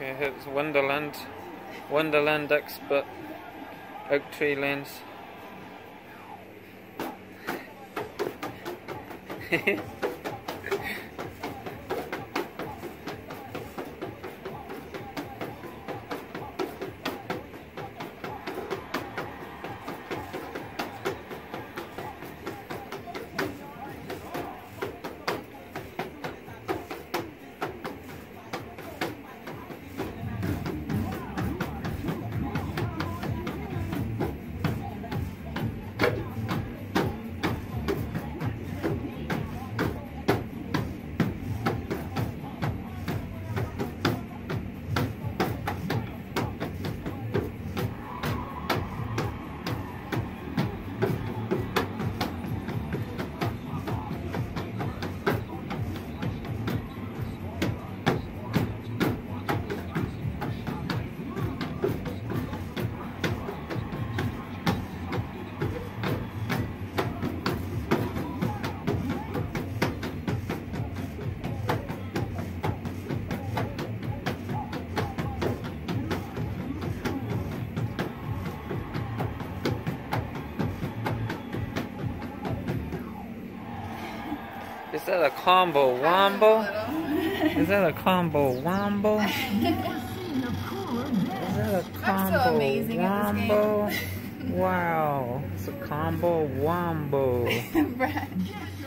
Okay, here's Wonderland. Wonderland Expert. Oak Tree Lanes. Is that a combo wombo? Is that a combo wombo? Is that a combo amazing wombo? Wow, it's a combo wombo.